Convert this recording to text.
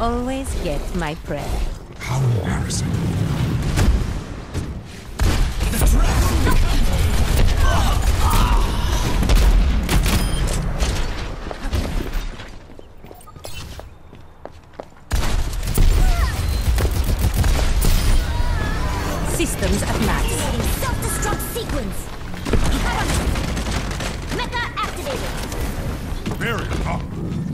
Always get my prey. How embarrassing. Systems at max. Self-destruct sequence. Mecha activated. Barrier up.